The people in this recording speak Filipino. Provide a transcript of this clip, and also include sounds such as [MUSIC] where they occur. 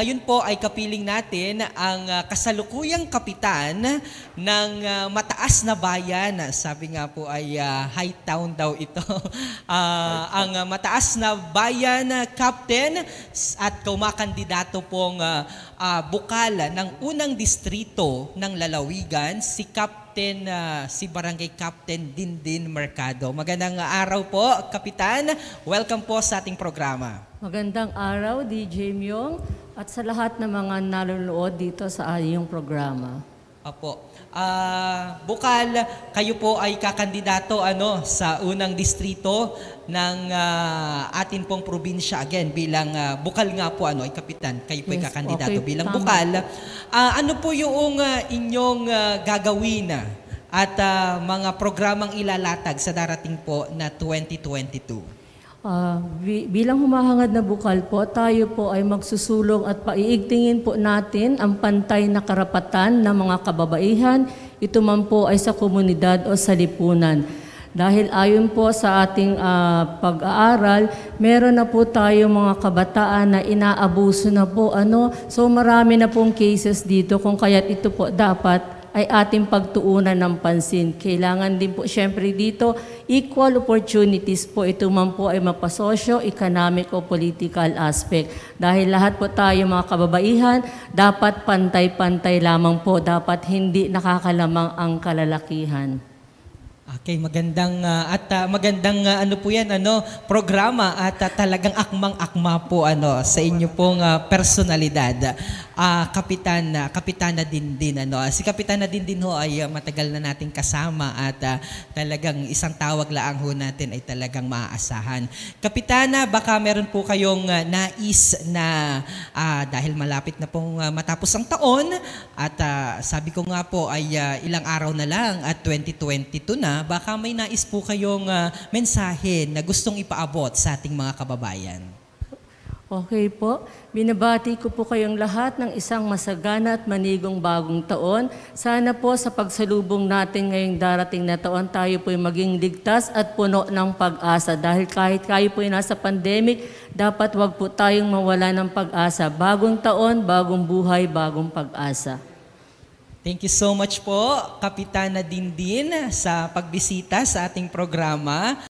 Ngayon po ay kapiling natin ang ah, kasalukuyang kapitan ng ah, mataas na bayan. Sabi nga po ay ah, high town daw ito. [LAUGHS] Ah, ang mataas na bayan ah, captain at kumakandidato pong ah, ah, bukal ng unang distrito ng Lalawigan, si Captain, ah, si Barangay Captain Dindin Mercado. Magandang araw po, Kapitan. Welcome po sa ating programa. Magandang araw, DJ Myong, at sa lahat ng mga nanonood dito sa iyong programa. Apo. Ah, bukal, kayo po ay kakandidato ano sa unang distrito ng ah, atin pong probinsya again bilang ah, bukal nga po ano ay kapitan. Kayo po ay Yes, kakandidato okay, bilang tama. bukal. Ah, ano po yung ah, inyong ah, gagawin ah, at ah, mga programang ilalatag sa darating po na 2022? Bi- bilang humahangad na bukal po, tayo po ay magsusulong at paiigtingin po natin ang pantay na karapatan ng mga kababaihan, ito man po ay sa komunidad o sa lipunan. Dahil ayon po sa ating ah, pag-aaral, meron na po tayo mga kabataan na inaabuso na po. Ano? So marami na pong cases dito kung kaya't ito po dapat ay ating pagtuunan ng pansin. Kailangan din po syempre dito equal opportunities po ito man po ay mapasosyo, economic o political aspect. Dahil lahat po tayo mga kababaihan, dapat pantay-pantay lamang po, dapat hindi nakakalamang ang kalalakihan. Okay, magandang ah, at ah, magandang ah, ano po 'yan ano programa at ah, talagang akmang-akma po ano sa inyo pong ah, personalidad. Ah, kapitan na kapitana din din ano. Si kapitana din din ho ay ah, matagal na nating kasama at ah, talagang isang tawag laang ho natin ay talagang maaasahan. Kapitana, baka meron po kayong ah, nais na ah, dahil malapit na pong ah, matapos ang taon at ah, sabi ko nga po ay ah, ilang araw na lang at 2022 na, baka may nais po kayong ah, mensahe na gustong ipaabot sa ating mga kababayan. Okay po. Binabati ko po kayong lahat ng isang masagana at manigong bagong taon. Sana po sa pagsalubong natin ngayong darating na taon, tayo po'y maging ligtas at puno ng pag-asa. Dahil kahit kayo po'y nasa pandemic, dapat wag po tayong mawala ng pag-asa. Bagong taon, bagong buhay, bagong pag-asa. Thank you so much po, Kapitana Dindin, sa pagbisita sa ating programa.